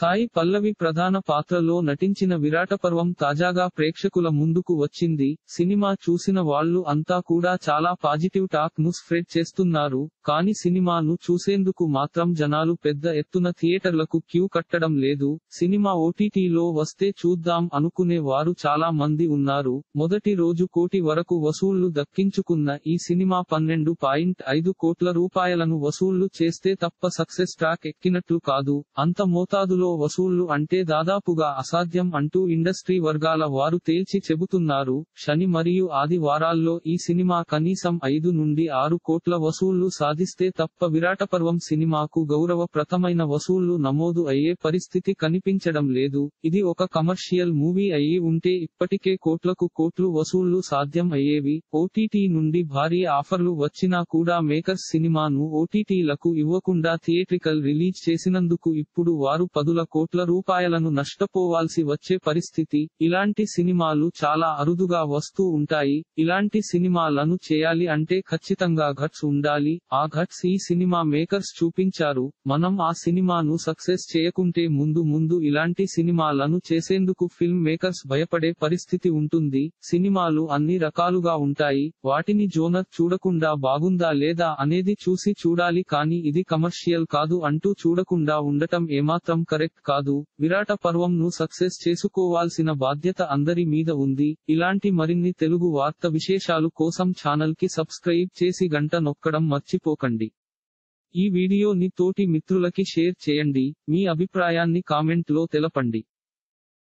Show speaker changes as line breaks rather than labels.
సాయి పల్లవి ప్రధాన పాత్రలో నటించిన విరాటపర్వం తాజాగా ప్రేక్షకుల ముందుకు వచ్చింది. సినిమా చూసిన వాళ్ళు అంతా కూడా చాలా పాజిటివ్ టాక్ను స్ప్రెడ్ చేస్తున్నారు. కానీ సినిమాను చూసేందుకు మాత్రం జనాలు పెద్ద ఎత్తున థియేటర్లకు క్యూ కట్టడం లేదు. సినిమా ఓటీటీలో వస్తే చూద్దాం అనుకునే వారు చాలా మంది ఉన్నారు. మొదటి రోజు కోటి వరకు వసూళ్ళు దక్కించుకున్న ఈ సినిమా పన్నెండు పాయింట్ ఐదు కోట్ల రూపాయలను వసూళ్ళు చేస్తే తప్ప సక్సెస్ ట్రాక్ ఎక్కినట్లు కాదు. అంత మోతాదులో వసూళ్ళు అంటే దాదాపుగా అసాధ్యం అంటూ ఇండస్ట్రీ వర్గాల వారు తేల్చి చెబుతున్నారు. శని మరియు ఆదివారాల్లో ఈ సినిమా కనీసం ఐదు నుండి ఆరు కోట్ల వసూళ్ళు సాధిస్తే తప్ప విరాటపర్వం సినిమాకు గౌరవప్రదమైన వసూళ్ళు నమోదు అయ్యే పరిస్థితి కనిపించడం లేదు. ఇది ఒక కమర్షియల్ మూవీ అయి ఉంటే ఇప్పటికే కోట్లకు కోట్లు వసూళ్ళు సాధ్యం అయ్యేవి. ఓటీటీ నుండి భారీ ఆఫర్లు వచ్చినా కూడా మేకర్స్ సినిమాను ఓటీటీలకు ఇవ్వకుండా థియేట్రికల్ రిలీజ్ చేసినందుకు ఇప్పుడు వారు పదుల కోట్ల రూపాయలను నష్టపోవాల్సి వచ్చే పరిస్థితి. ఇలాంటి సినిమాలు చాలా అరుదుగా వస్తూ ఉంటాయి. ఇలాంటి సినిమాలను చేయాలి అంటే ఖచ్చితంగా ఘట్స్ ఉండాలి. ఆ ఘట్స్ ఈ సినిమా మేకర్స్ చూపించారు. మనం ఆ సినిమాను సక్సెస్ చేయకుంటే ముందు ముందు ఇలాంటి సినిమాలను చేసేందుకు ఫిల్మ్ మేకర్స్ భయపడే పరిస్థితి ఉంటుంది. సినిమాలు అన్ని రకాలుగా ఉంటాయి. వాటిని జోనర్ చూడకుండా బాగుందా లేదా అనేది చూసి చూడాలి. కానీ ఇది కమర్షియల్ కాదు అంటూ చూడకుండా ఉండటం ఏమాత్రం కరెక్ట్ కాదు. విరాట పర్వం ను సక్సెస్ చేసుకోవాల్సిన బాధ్యత అందరి మీద ఉంది. ఇలాంటి మరిన్ని తెలుగు వార్త విశేషాలు కోసం ఛానల్కి సబ్స్క్రైబ్ చేసి గంట నొక్కడం మర్చిపోకండి. ఈ వీడియోని తోటి మిత్రులకి షేర్ చేయండి. మీ అభిప్రాయాన్ని కామెంట్లో తెలపండి.